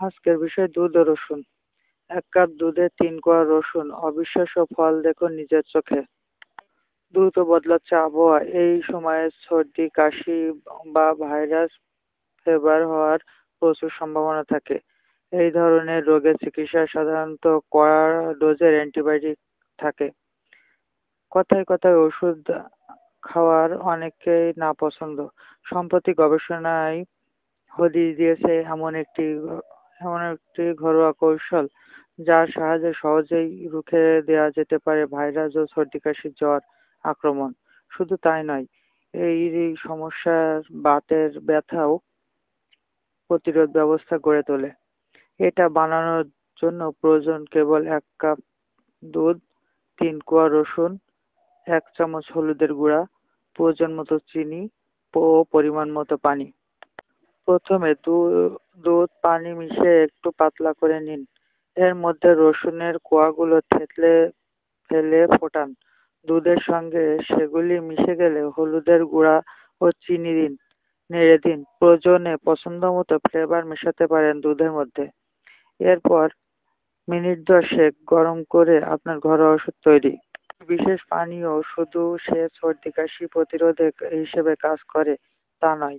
আজকের বিষয় দুধ ও রসুন। এক কাপ দুধে তিন কোয়া রসুন, অবিশ্বাস্য ফল দেখো নিজের চোখে। দ্রুত বদলাচ্ছে আবহাওয়া। এই সময়ে সর্দি, কাশি বা ভাইরাস ফেভার হওয়ার প্রচুর সম্ভাবনা থাকে। এই ধরনের রোগের চিকিৎসায় সাধারণত কড়া ডোজের অ্যান্টিবায়োটিক থাকে। কথায় কথায় ওষুধ খাওয়ার অনেকেই না পছন্দ সম্প্রতি গবেষণায় হদিশ দিয়েছে, এমন একটি এমন একটি ঘরোয়া কৌশল যার সাহায্যে সহজেই রুখে দেওয়া যেতে পারে ভাইরাস ও সর্দি কাশির জ্বর আক্রমণ। শুধু তাই নয়, এই সমস্যার বাতের ব্যথাও প্রতিরোধ ব্যবস্থা গড়ে তোলে। এটা বানানোর জন্য প্রয়োজন কেবল এক কাপ দুধ, তিন কোয়া রসুন, এক চামচ হলুদের গুঁড়া, প্রয়োজন মতো চিনি ও পরিমাণ মতো পানি। প্রথমে দুধ, পানি মিশিয়ে একটু পাতলা করে নিন। এর মধ্যে রসুনের কোয়াগুলো থেতলে, ফেলে ফোটান। দুধের সঙ্গে সেগুলি মিশে গেলে হলুদের গুঁড়া ও চিনি দিন, নেড়ে দিন। প্রয়োজনে পছন্দ মতো ফ্লেভার মেশাতে পারেন দুধের মধ্যে। এরপর মিনিট দশেক গরম করে আপনার ঘরোয়া ওষুধ তৈরি। বিশেষ পানীয় শুধু সে সর্দি কাশি প্রতিরোধে হিসেবে কাজ করে, তা নয়।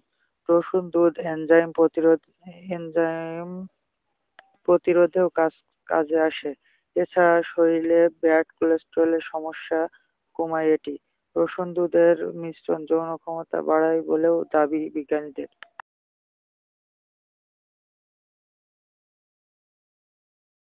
রসুন দুধ এনজাইম প্রতিরোধ এনজাইম প্রতিরোধেও কাজ, কাজে আসে। এছাড়া শরীরে ব্যাড কোলেস্ট্রলের সমস্যা কমায় এটি। রসুন দুধের মিশ্রণ যৌন ক্ষমতা বাড়ায় বলেও দাবি বিজ্ঞানীদের।